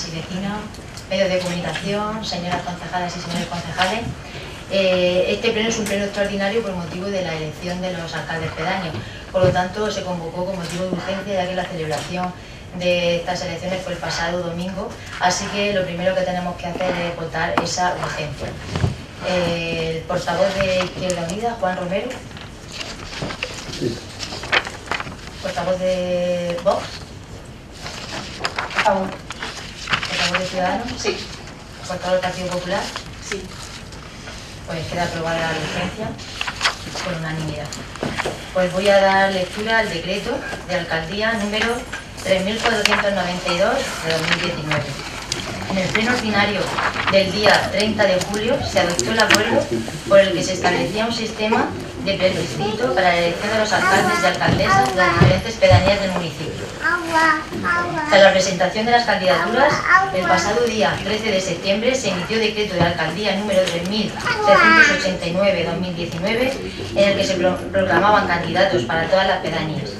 a vecinas y vecinos, medios de comunicación, señoras concejadas y señores concejales. Eh, este pleno es un pleno extraordinario por motivo de la elección de los alcaldes pedáneos. Por lo tanto, se convocó con motivo de urgencia ya que la celebración de estas elecciones fue el pasado domingo, así que lo primero que tenemos que hacer es votar esa urgencia. Eh, el portavoz de Izquierda Unida, Juan Romero. Portavoz de Vox. Portavoz de Ciudadanos. Sí. Portavoz del Partido Popular. Sí. Pues queda aprobada la urgencia por unanimidad. Pues voy a dar lectura al decreto de alcaldía número 3492 de 2019. En el pleno ordinario del día 30 de julio se adoptó el acuerdo por el que se establecía un sistema de plebiscito para la elección de los alcaldes y alcaldesas de las diferentes pedanías del municipio. Tras la presentación de las candidaturas, el pasado día 13 de septiembre se emitió decreto de alcaldía número 3789-2019 en el que se proclamaban candidatos para todas las pedanías,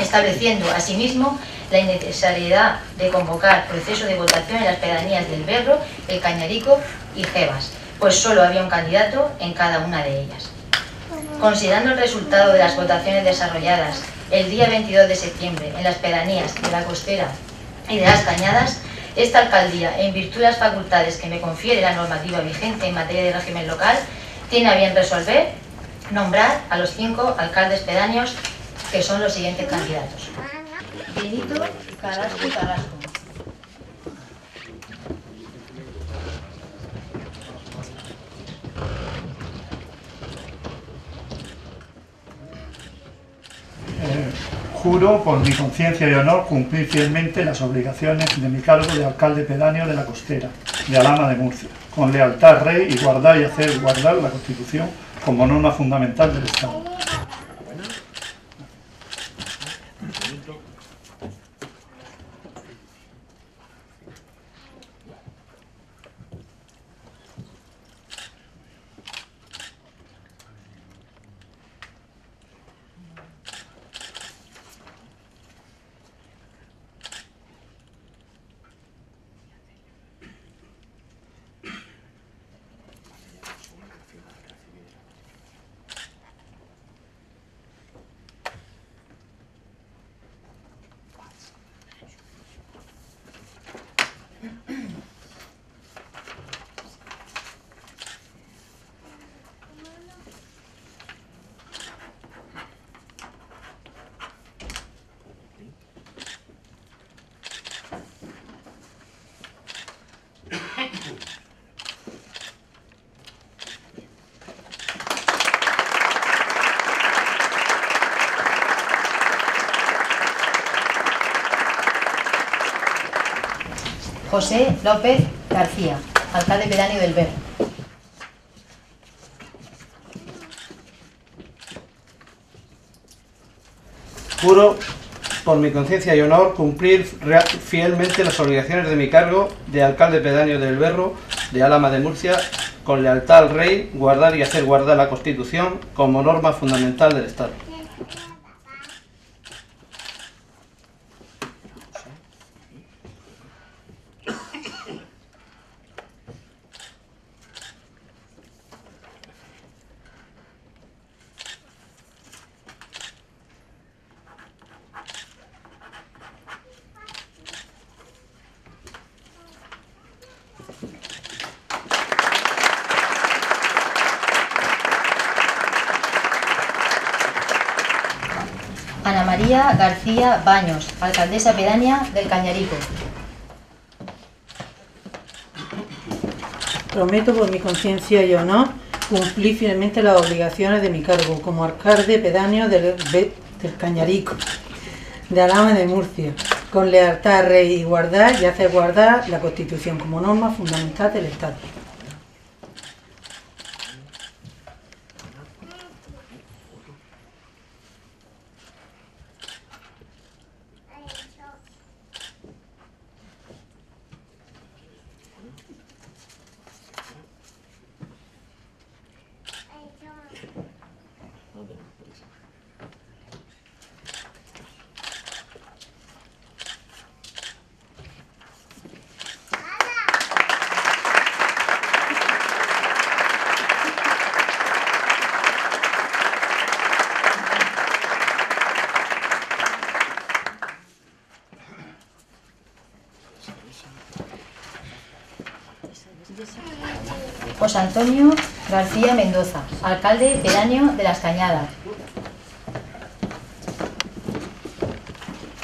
estableciendo asimismo la innecesariedad de convocar proceso de votación en las pedanías del Berro, el Cañarico y Jebas, pues solo había un candidato en cada una de ellas. Considerando el resultado de las votaciones desarrolladas el día 22 de septiembre en las pedanías de la Costera y de las Cañadas, esta alcaldía, en virtud de las facultades que me confiere la normativa vigente en materia de régimen local, tiene a bien resolver nombrar a los cinco alcaldes pedáneos que son los siguientes candidatos. Benito Carrasco Carrasco. Eh, juro por mi conciencia y honor cumplir fielmente las obligaciones de mi cargo de alcalde pedáneo de la costera, de Alama de Murcia, con lealtad al rey y guardar y hacer guardar la Constitución como norma fundamental del Estado. José López García, alcalde pedáneo del Berro. Juro, por mi conciencia y honor, cumplir fielmente las obligaciones de mi cargo de alcalde pedáneo del Berro, de Álama de Murcia, con lealtad al rey, guardar y hacer guardar la Constitución como norma fundamental del Estado. Ana María García Baños, alcaldesa pedánea del Cañarico. Prometo por mi conciencia y honor cumplir fielmente las obligaciones de mi cargo como alcalde pedáneo del, del Cañarico, de Alama de Murcia, con lealtad al rey y guardar y hacer guardar la Constitución como norma fundamental del Estado. Antonio García Mendoza, alcalde pedáneo de Las Cañadas.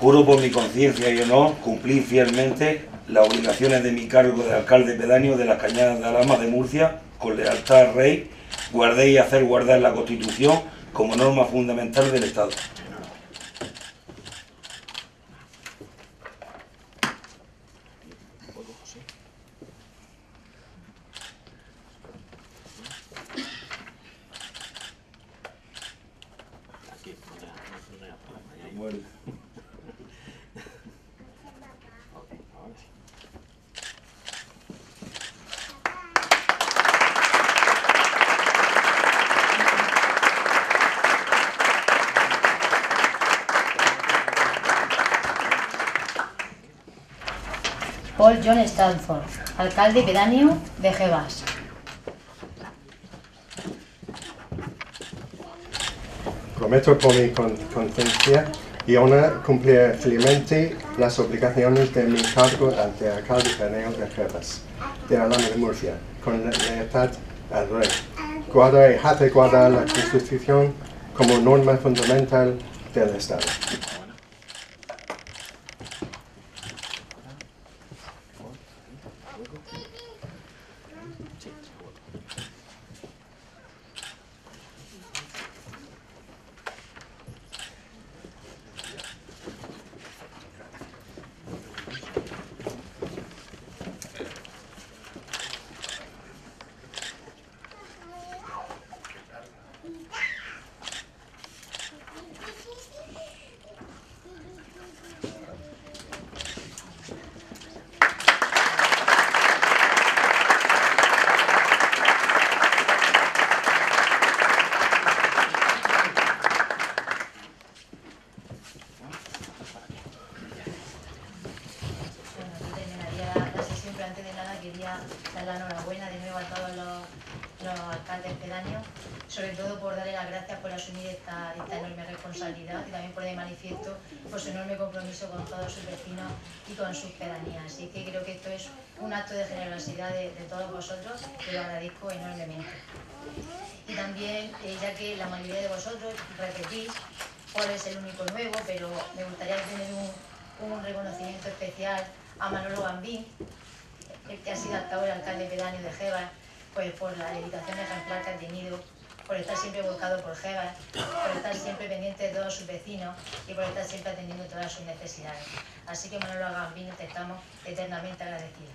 Juro por mi conciencia y honor cumplir fielmente las obligaciones de mi cargo de alcalde pedáneo de las Cañadas de Alama de Murcia con lealtad al rey, guardé y hacer guardar la Constitución como norma fundamental del Estado. Paul John Stanford, alcalde pedáneo de Jebas. Prometo por mi con- conciencia y honor cumplir fielmente las obligaciones de mi cargo ante alcalde pedáneo de Jebas, de Alama de Murcia, con le- lealtad al rey. Guardar y hacer guardar la Constitución como norma fundamental del Estado. Bueno, aquí terminaría la sesión, pero antes de nada quería dar la enhorabuena de nuevo a todos los, los alcaldes pedáneos, sobre todo por darle las gracias por asumir esta, esta enorme responsabilidad y también por de manifiesto por su enorme compromiso con todos sus vecinos y con sus pedanías. Así que creo que esto es un acto de generosidad de, de todos vosotros que lo agradezco enormemente. Y también, eh, ya que la mayoría de vosotros repetís, Paul es el único nuevo, pero me gustaría tener un, un reconocimiento especial a Manolo Gambín, el que ha sido hasta ahora alcalde pedáneo de Jebas, pues por la dedicación ejemplar que ha tenido, por estar siempre volcado por Jebas, por estar siempre pendiente de todos sus vecinos y por estar siempre atendiendo todas sus necesidades. Así que Manolo Gambín te estamos eternamente agradecidos.